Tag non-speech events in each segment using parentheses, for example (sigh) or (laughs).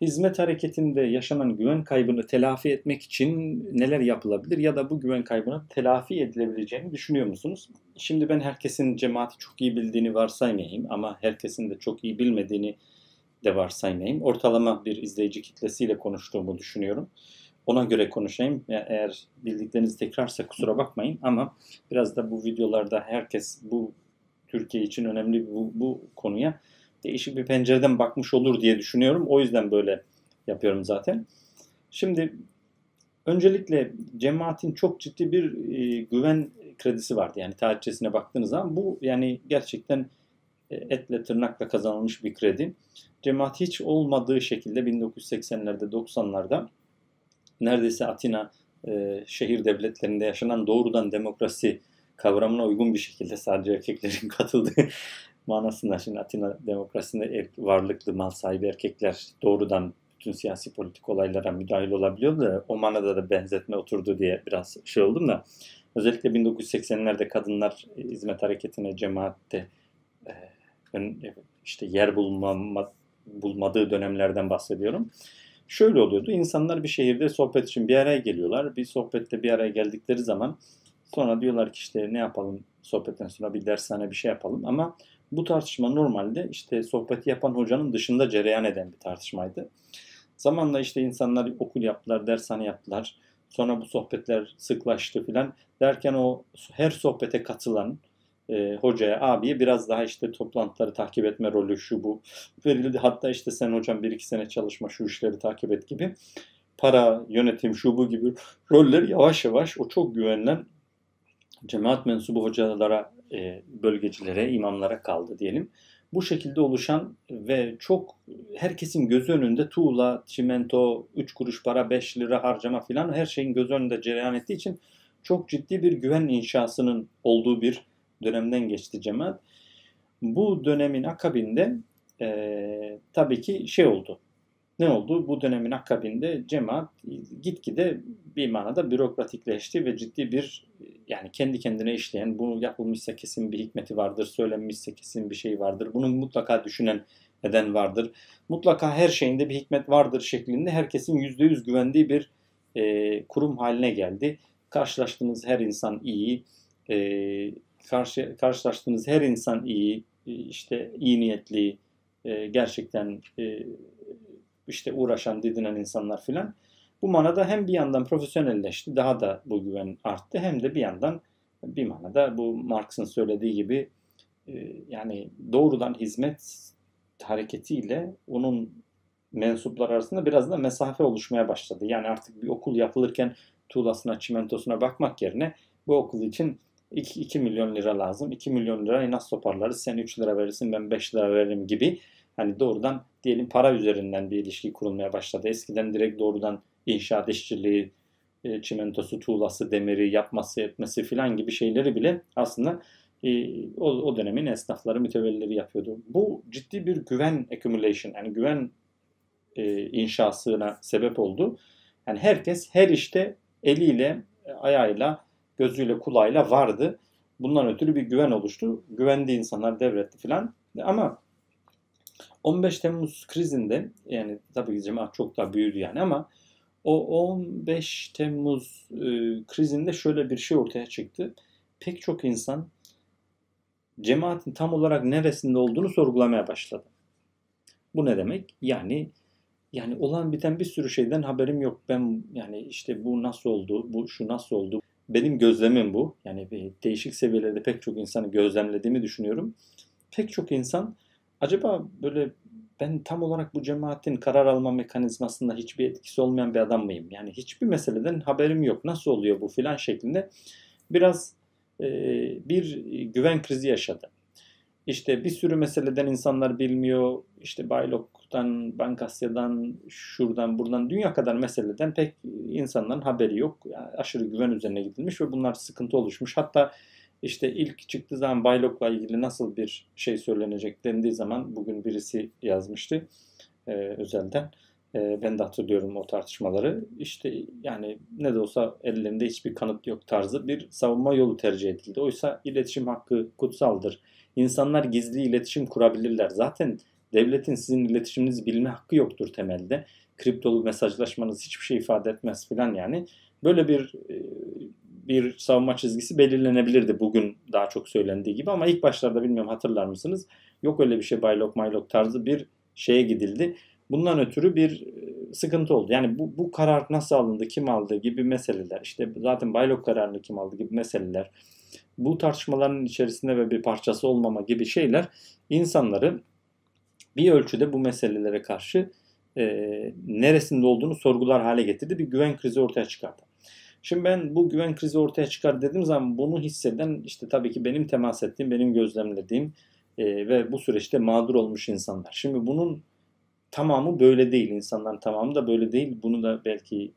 hizmet hareketinde yaşanan güven kaybını telafi etmek için neler yapılabilir ya da bu güven kaybını telafi edilebileceğini düşünüyor musunuz? Şimdi ben herkesin cemaati çok iyi bildiğini varsaymayayım ama herkesin de çok iyi bilmediğini de varsaymayayım. Ortalama bir izleyici kitlesiyle konuştuğumu düşünüyorum. Ona göre konuşayım. Eğer bildikleriniz tekrarsa kusura bakmayın ama biraz da bu videolarda herkes bu Türkiye için önemli bu, bu konuya değişik bir pencereden bakmış olur diye düşünüyorum. O yüzden böyle yapıyorum zaten. Şimdi öncelikle cemaatin çok ciddi bir e, güven kredisi vardı. Yani tarihçesine baktığınız zaman bu yani gerçekten e, etle tırnakla kazanılmış bir kredi. Cemaat hiç olmadığı şekilde 1980'lerde 90'larda neredeyse Atina e, şehir devletlerinde yaşanan doğrudan demokrasi kavramına uygun bir şekilde sadece erkeklerin (laughs) katıldığı manasında şimdi Atina demokrasisinde er, varlıklı mal sahibi erkekler doğrudan bütün siyasi politik olaylara müdahil olabiliyordu da o manada da benzetme oturdu diye biraz şey oldum da özellikle 1980'lerde kadınlar hizmet hareketine cemaatte e, işte yer bulma, bulmadığı dönemlerden bahsediyorum. Şöyle oluyordu. İnsanlar bir şehirde sohbet için bir araya geliyorlar. Bir sohbette bir araya geldikleri zaman sonra diyorlar ki işte ne yapalım sohbetten sonra bir dershane bir şey yapalım ama bu tartışma normalde işte sohbeti yapan hocanın dışında cereyan eden bir tartışmaydı. Zamanla işte insanlar okul yaptılar, dershane yaptılar. Sonra bu sohbetler sıklaştı filan. Derken o her sohbete katılan e, hocaya, abiye biraz daha işte toplantıları takip etme rolü şu bu verildi. Hatta işte sen hocam bir iki sene çalışma şu işleri takip et gibi para, yönetim, şu bu gibi roller yavaş yavaş o çok güvenilen cemaat mensubu hocalara, e, bölgecilere, imamlara kaldı diyelim. Bu şekilde oluşan ve çok herkesin gözü önünde tuğla, çimento, 3 kuruş para, 5 lira harcama filan her şeyin göz önünde cereyan ettiği için çok ciddi bir güven inşasının olduğu bir dönemden geçti cemaat. Bu dönemin akabinde e, tabii ki şey oldu. Ne oldu? Bu dönemin akabinde cemaat gitgide bir manada bürokratikleşti ve ciddi bir yani kendi kendine işleyen, bunu yapılmışsa kesin bir hikmeti vardır, söylenmişse kesin bir şey vardır. Bunu mutlaka düşünen eden vardır. Mutlaka her şeyinde bir hikmet vardır şeklinde herkesin %100 güvendiği bir e, kurum haline geldi. Karşılaştığınız her insan iyi, e, karşı, karşılaştığınız her insan iyi, e, işte iyi niyetli, e, gerçekten e, işte uğraşan, didinen insanlar filan. Bu manada hem bir yandan profesyonelleşti, daha da bu güven arttı hem de bir yandan bir manada bu Marx'ın söylediği gibi yani doğrudan hizmet hareketiyle onun mensuplar arasında biraz da mesafe oluşmaya başladı. Yani artık bir okul yapılırken tuğlasına, çimentosuna bakmak yerine bu okul için 2, 2 milyon lira lazım. 2 milyon lirayı nasıl toparlarız? Sen 3 lira verirsin ben 5 lira veririm gibi. Hani doğrudan diyelim para üzerinden bir ilişki kurulmaya başladı. Eskiden direkt doğrudan inşaat işçiliği, e, çimentosu, tuğlası, demiri yapması, etmesi filan gibi şeyleri bile aslında e, o, dönemin esnafları, mütevellileri yapıyordu. Bu ciddi bir güven accumulation, yani güven e, inşasına sebep oldu. Yani herkes her işte eliyle, ayağıyla, gözüyle, kulağıyla vardı. Bundan ötürü bir güven oluştu. Güvendiği insanlar devretti filan. Ama 15 Temmuz krizinde yani tabii ki cemaat çok daha büyüdü yani ama o 15 Temmuz e, krizinde şöyle bir şey ortaya çıktı. Pek çok insan cemaatin tam olarak neresinde olduğunu sorgulamaya başladı. Bu ne demek? Yani yani olan biten bir sürü şeyden haberim yok. Ben yani işte bu nasıl oldu, bu şu nasıl oldu, benim gözlemim bu. Yani değişik seviyelerde pek çok insanı gözlemlediğimi düşünüyorum. Pek çok insan acaba böyle ben tam olarak bu cemaatin karar alma mekanizmasında hiçbir etkisi olmayan bir adam mıyım? Yani hiçbir meseleden haberim yok. Nasıl oluyor bu filan şeklinde biraz e, bir güven krizi yaşadı. İşte bir sürü meseleden insanlar bilmiyor. İşte Baylok'tan, Bankasya'dan, şuradan, buradan, dünya kadar meseleden pek insanların haberi yok. Yani aşırı güven üzerine gidilmiş ve bunlar sıkıntı oluşmuş. Hatta işte ilk çıktığı zaman Baylok'la ilgili nasıl bir şey söylenecek dendiği zaman bugün birisi yazmıştı e, özelden. E, ben de hatırlıyorum o tartışmaları. İşte yani ne de olsa ellerinde hiçbir kanıt yok tarzı bir savunma yolu tercih edildi. Oysa iletişim hakkı kutsaldır İnsanlar gizli iletişim kurabilirler. Zaten Devletin sizin iletişiminizi bilme hakkı yoktur temelde. Kriptolu mesajlaşmanız hiçbir şey ifade etmez filan yani. Böyle bir e, bir savunma çizgisi belirlenebilirdi bugün daha çok söylendiği gibi ama ilk başlarda bilmiyorum hatırlar mısınız? Yok öyle bir şey baylok maylok tarzı bir şeye gidildi. Bundan ötürü bir e, sıkıntı oldu. Yani bu, bu karar nasıl alındı, kim aldı gibi meseleler. İşte zaten baylok kararını kim aldı gibi meseleler. Bu tartışmaların içerisinde ve bir parçası olmama gibi şeyler insanları bir ölçüde bu meselelere karşı e, neresinde olduğunu sorgular hale getirdi. Bir güven krizi ortaya çıkardı. Şimdi ben bu güven krizi ortaya çıkar dediğim zaman bunu hisseden işte tabii ki benim temas ettiğim, benim gözlemlediğim e, ve bu süreçte mağdur olmuş insanlar. Şimdi bunun tamamı böyle değil. İnsanların tamamı da böyle değil. Bunu da belki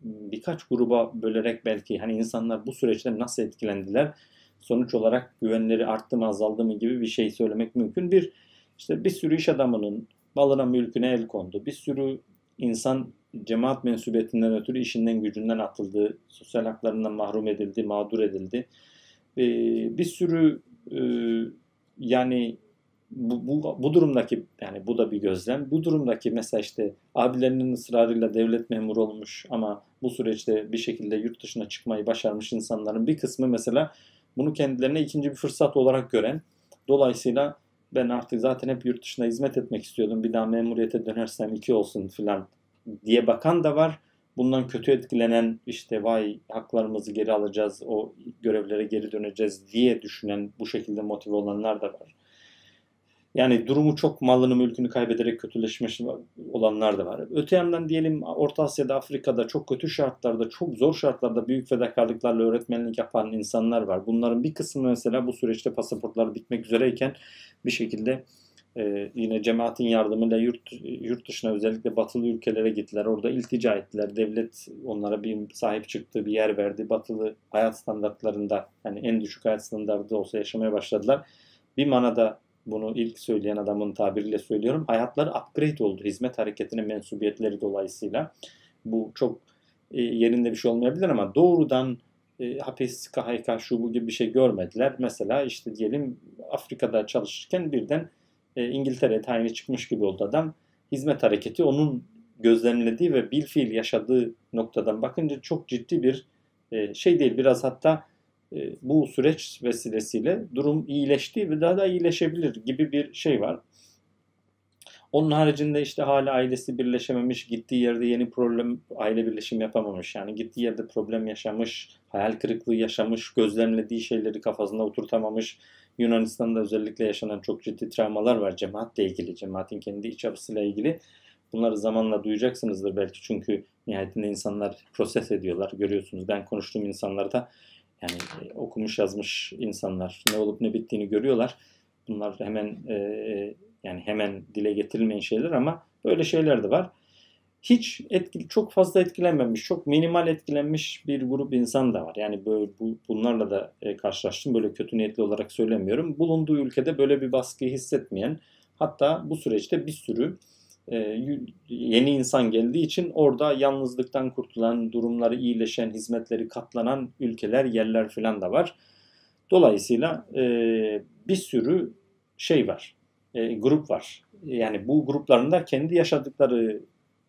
birkaç gruba bölerek belki hani insanlar bu süreçte nasıl etkilendiler? Sonuç olarak güvenleri arttı mı azaldı mı gibi bir şey söylemek mümkün. Bir işte bir sürü iş adamının malına mülküne el kondu. Bir sürü insan cemaat mensubiyetinden ötürü işinden gücünden atıldı. Sosyal haklarından mahrum edildi, mağdur edildi. Ee, bir sürü e, yani bu, bu, bu durumdaki yani bu da bir gözlem. Bu durumdaki mesela işte abilerinin ısrarıyla devlet memuru olmuş ama bu süreçte bir şekilde yurt dışına çıkmayı başarmış insanların bir kısmı mesela bunu kendilerine ikinci bir fırsat olarak gören dolayısıyla ben artık zaten hep yurt dışına hizmet etmek istiyordum. Bir daha memuriyete dönersem iki olsun filan diye bakan da var. Bundan kötü etkilenen işte vay haklarımızı geri alacağız, o görevlere geri döneceğiz diye düşünen bu şekilde motive olanlar da var. Yani durumu çok malını mülkünü kaybederek kötüleşmiş olanlar da var. Öte yandan diyelim Orta Asya'da, Afrika'da çok kötü şartlarda, çok zor şartlarda büyük fedakarlıklarla öğretmenlik yapan insanlar var. Bunların bir kısmı mesela bu süreçte pasaportlar bitmek üzereyken bir şekilde e, yine cemaatin yardımıyla yurt, yurt dışına özellikle batılı ülkelere gittiler. Orada iltica ettiler. Devlet onlara bir sahip çıktığı bir yer verdi. Batılı hayat standartlarında yani en düşük hayat standartı olsa yaşamaya başladılar. Bir manada bunu ilk söyleyen adamın tabiriyle söylüyorum. Hayatları upgrade oldu hizmet hareketine mensubiyetleri dolayısıyla. Bu çok e, yerinde bir şey olmayabilir ama doğrudan e, hapis, KHK, şu bu gibi bir şey görmediler. Mesela işte diyelim Afrika'da çalışırken birden e, İngiltere'ye tayini çıkmış gibi oldu adam. Hizmet hareketi onun gözlemlediği ve bilfiil yaşadığı noktadan bakınca çok ciddi bir e, şey değil. Biraz hatta e, bu süreç vesilesiyle durum iyileşti ve daha da iyileşebilir gibi bir şey var. Onun haricinde işte hala ailesi birleşememiş, gittiği yerde yeni problem, aile birleşim yapamamış. Yani gittiği yerde problem yaşamış, hayal kırıklığı yaşamış, gözlemlediği şeyleri kafasında oturtamamış. Yunanistan'da özellikle yaşanan çok ciddi travmalar var cemaatle ilgili, cemaatin kendi iç yapısıyla ilgili. Bunları zamanla duyacaksınızdır belki çünkü nihayetinde insanlar proses ediyorlar. Görüyorsunuz ben konuştuğum insanlarda yani e, okumuş yazmış insanlar ne olup ne bittiğini görüyorlar. Bunlar hemen e, yani hemen dile getirilmeyen şeyler ama böyle şeyler de var. Hiç etkili, çok fazla etkilenmemiş, çok minimal etkilenmiş bir grup insan da var. Yani böyle bu, bunlarla da e, karşılaştım. Böyle kötü niyetli olarak söylemiyorum. Bulunduğu ülkede böyle bir baskıyı hissetmeyen, hatta bu süreçte bir sürü e, yeni insan geldiği için orada yalnızlıktan kurtulan, durumları iyileşen, hizmetleri katlanan ülkeler, yerler falan da var. Dolayısıyla e, bir sürü şey var, e, grup var. Yani bu gruplarında kendi yaşadıkları,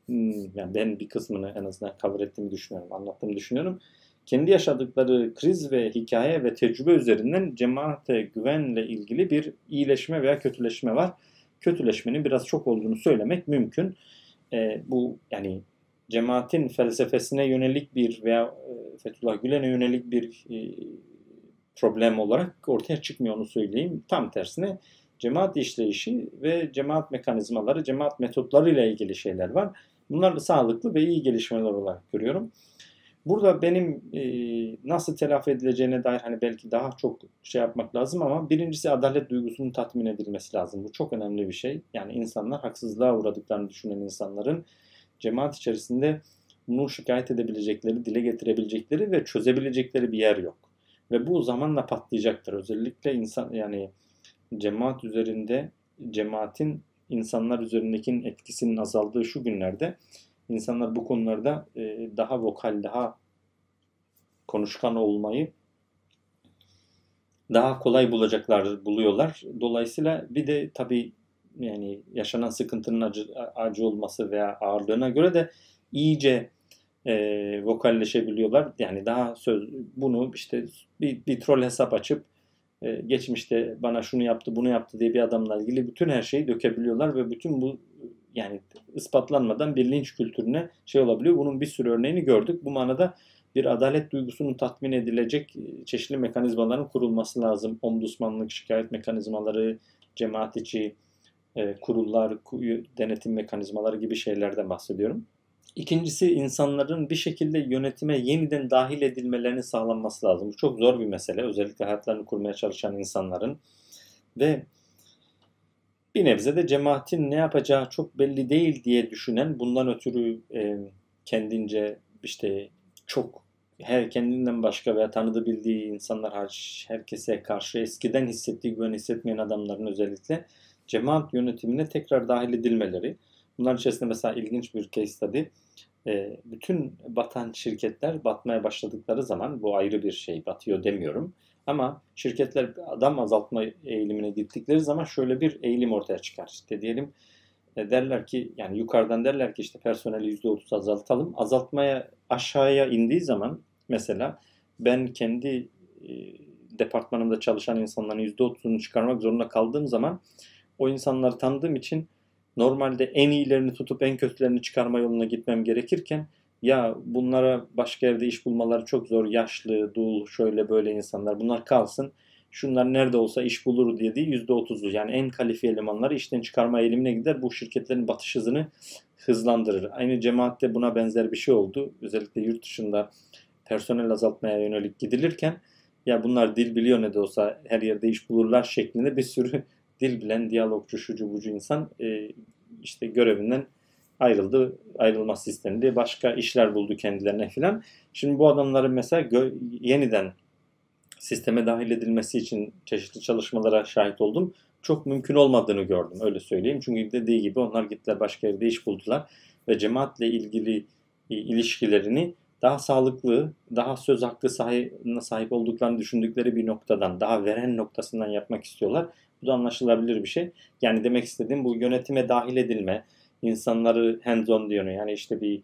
hmm, yani ben bir kısmını en azından cover ettiğimi düşünüyorum, anlattığımı düşünüyorum. Kendi yaşadıkları kriz ve hikaye ve tecrübe üzerinden cemaate güvenle ilgili bir iyileşme veya kötüleşme var kötüleşmenin biraz çok olduğunu söylemek mümkün. E, bu yani cemaatin felsefesine yönelik bir veya e, Fethullah Gülen'e yönelik bir e, problem olarak ortaya çıkmıyor onu söyleyeyim. Tam tersine cemaat işleyişi ve cemaat mekanizmaları, cemaat metotları ile ilgili şeyler var. Bunlar sağlıklı ve iyi gelişmeler olarak görüyorum. Burada benim e, nasıl telafi edileceğine dair hani belki daha çok şey yapmak lazım ama birincisi adalet duygusunun tatmin edilmesi lazım. Bu çok önemli bir şey. Yani insanlar haksızlığa uğradıklarını düşünen insanların cemaat içerisinde bunu şikayet edebilecekleri, dile getirebilecekleri ve çözebilecekleri bir yer yok. Ve bu zamanla patlayacaktır. Özellikle insan yani cemaat üzerinde cemaatin insanlar üzerindeki etkisinin azaldığı şu günlerde insanlar bu konularda e, daha vokal, daha konuşkan olmayı daha kolay bulacaklar, buluyorlar. Dolayısıyla bir de tabii yani yaşanan sıkıntının acı, acı olması veya ağırlığına göre de iyice e, vokalleşebiliyorlar. Yani daha söz bunu işte bir, bir troll hesap açıp e, geçmişte bana şunu yaptı bunu yaptı diye bir adamla ilgili bütün her şeyi dökebiliyorlar ve bütün bu yani ispatlanmadan bir linç kültürüne şey olabiliyor. Bunun bir sürü örneğini gördük. Bu manada bir adalet duygusunun tatmin edilecek e, çeşitli mekanizmaların kurulması lazım. Ombudsmanlık, şikayet mekanizmaları, cemaat içi e, kurullar, denetim mekanizmaları gibi şeylerden bahsediyorum. İkincisi insanların bir şekilde yönetime yeniden dahil edilmelerini sağlanması lazım. Bu çok zor bir mesele. Özellikle hayatlarını kurmaya çalışan insanların. Ve bir nebze de cemaatin ne yapacağı çok belli değil diye düşünen bundan ötürü e, kendince işte çok her kendinden başka veya tanıdığı bildiği insanlar herkese karşı eskiden hissettiği güven hissetmeyen adamların özellikle cemaat yönetimine tekrar dahil edilmeleri. Bunların içerisinde mesela ilginç bir case study. E, bütün batan şirketler batmaya başladıkları zaman bu ayrı bir şey batıyor demiyorum. Ama şirketler adam azaltma eğilimine gittikleri zaman şöyle bir eğilim ortaya çıkar. İşte diyelim e, derler ki yani yukarıdan derler ki işte personeli %30 azaltalım. Azaltmaya aşağıya indiği zaman mesela ben kendi e, departmanımda çalışan insanların %30'unu çıkarmak zorunda kaldığım zaman o insanları tanıdığım için normalde en iyilerini tutup en kötülerini çıkarma yoluna gitmem gerekirken ya bunlara başka yerde iş bulmaları çok zor. Yaşlı, dul, şöyle böyle insanlar bunlar kalsın. Şunlar nerede olsa iş bulur dediği %30'u yani en kalifiye elemanları işten çıkarma eğilimine gider. Bu şirketlerin batış hızını hızlandırır. Aynı cemaatte buna benzer bir şey oldu. Özellikle yurt dışında personel azaltmaya yönelik gidilirken ya bunlar dil biliyor ne de olsa her yerde iş bulurlar şeklinde bir sürü dil bilen diyalogcu şucu bucu insan e, işte görevinden ayrıldı. Ayrılması istendi. Başka işler buldu kendilerine filan. Şimdi bu adamların mesela yeniden sisteme dahil edilmesi için çeşitli çalışmalara şahit oldum. Çok mümkün olmadığını gördüm öyle söyleyeyim. Çünkü dediği gibi onlar gittiler başka yerde iş buldular ve cemaatle ilgili ilişkilerini daha sağlıklı, daha söz hakkı sahip, sahip olduklarını düşündükleri bir noktadan, daha veren noktasından yapmak istiyorlar. Bu da anlaşılabilir bir şey. Yani demek istediğim bu yönetime dahil edilme, insanları hands on diyor. Yani işte bir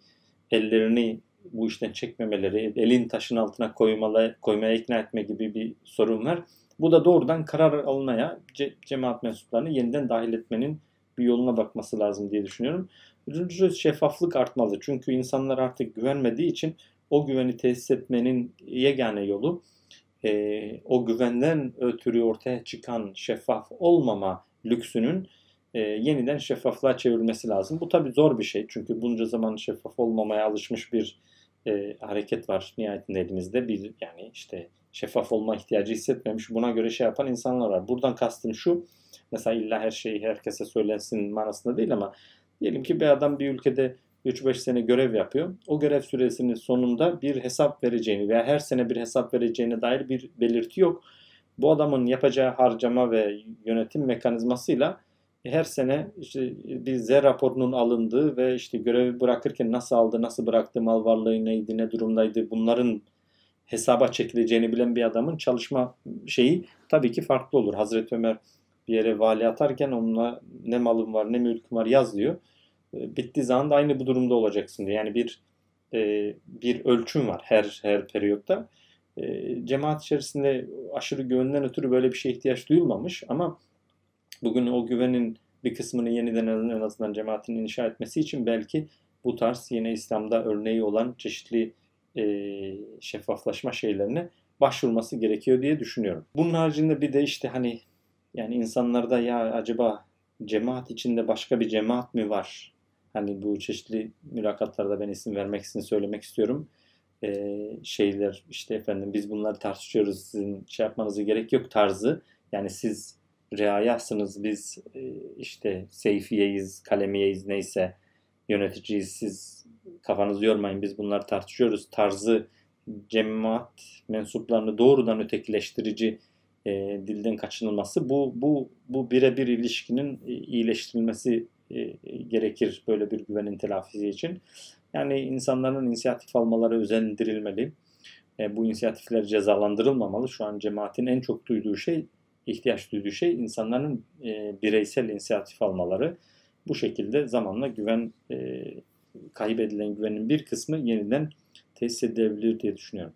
ellerini bu işten çekmemeleri, elin taşın altına koymalı, koymaya ikna etme gibi bir sorun var. Bu da doğrudan karar almaya ce, cemaat mensuplarını yeniden dahil etmenin bir yoluna bakması lazım diye düşünüyorum. Üçüncüsü şeffaflık artmalı. Çünkü insanlar artık güvenmediği için o güveni tesis etmenin yegane yolu e, o güvenden ötürü ortaya çıkan şeffaf olmama lüksünün e, yeniden şeffaflığa çevirmesi lazım. Bu tabii zor bir şey çünkü bunca zaman şeffaf olmamaya alışmış bir e, hareket var nihayetinde elimizde. Bir yani işte şeffaf olma ihtiyacı hissetmemiş buna göre şey yapan insanlar var. Buradan kastım şu mesela illa her şeyi herkese söylensin manasında değil ama diyelim ki bir adam bir ülkede 3-5 sene görev yapıyor. O görev süresinin sonunda bir hesap vereceğini veya her sene bir hesap vereceğine dair bir belirti yok. Bu adamın yapacağı harcama ve yönetim mekanizmasıyla her sene işte bir Z raporunun alındığı ve işte görevi bırakırken nasıl aldı, nasıl bıraktı, mal varlığı neydi, ne durumdaydı bunların hesaba çekileceğini bilen bir adamın çalışma şeyi tabii ki farklı olur. Hazreti Ömer bir yere vali atarken onunla ne malım var ne mülküm var yaz diyor. E, bittiği zaman da aynı bu durumda olacaksın diyor. Yani bir e, bir ölçüm var her her periyotta. E, cemaat içerisinde aşırı güvenden ötürü böyle bir şeye ihtiyaç duyulmamış ama bugün o güvenin bir kısmını yeniden en azından cemaatin inşa etmesi için belki bu tarz yine İslam'da örneği olan çeşitli e, şeffaflaşma şeylerine başvurması gerekiyor diye düşünüyorum. Bunun haricinde bir de işte hani yani insanlarda ya acaba cemaat içinde başka bir cemaat mi var? Hani bu çeşitli mülakatlarda ben isim vermek için söylemek istiyorum. Ee, şeyler işte efendim biz bunları tartışıyoruz sizin şey yapmanızı gerek yok tarzı. Yani siz reayasınız biz e, işte seyfiyeyiz, kalemiyeyiz neyse yöneticiyiz siz kafanızı yormayın biz bunları tartışıyoruz tarzı cemaat mensuplarını doğrudan ötekileştirici e, dilden kaçınılması bu bu bu birebir ilişkinin e, iyileştirilmesi e, gerekir böyle bir güvenin telafisi için. Yani insanların inisiyatif almaları özendirilmeli. E, bu inisiyatifler cezalandırılmamalı. Şu an cemaatin en çok duyduğu şey ihtiyaç duyduğu şey insanların e, bireysel inisiyatif almaları. Bu şekilde zamanla güven e, kaybedilen güvenin bir kısmı yeniden tesis edilebilir diye düşünüyorum.